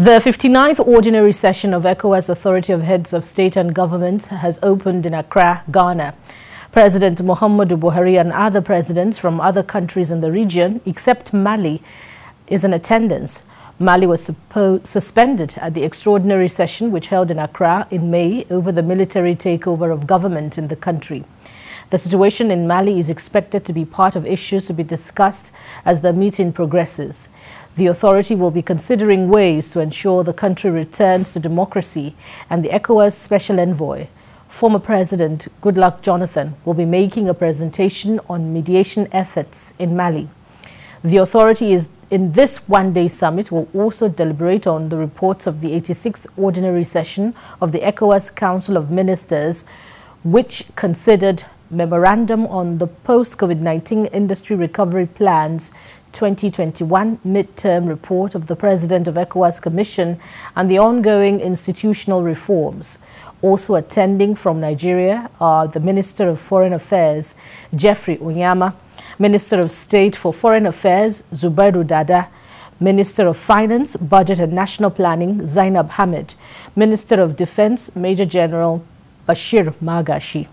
The 59th Ordinary Session of ECOWAS Authority of Heads of State and Government has opened in Accra, Ghana. President Muhammadu Buhari and other presidents from other countries in the region, except Mali, is in attendance. Mali was suspended at the extraordinary session which held in Accra in May over the military takeover of government in the country. The situation in Mali is expected to be part of issues to be discussed as the meeting progresses. The authority will be considering ways to ensure the country returns to democracy and the ECOWAS Special Envoy, former President Goodluck Jonathan, will be making a presentation on mediation efforts in Mali. The authority is in this one-day summit will also deliberate on the reports of the 86th ordinary session of the ECOWAS Council of Ministers, which considered memorandum on the post-COVID-19 industry recovery plans 2021 midterm report of the President of ECOWAS Commission and the ongoing institutional reforms. Also attending from Nigeria are the Minister of Foreign Affairs, Geoffrey Onyeama, Minister of State for Foreign Affairs, Zubairu Dada, Minister of Finance, Budget and National Planning, Zainab Ahmed, Minister of Defense, Major General Bashir Magashi.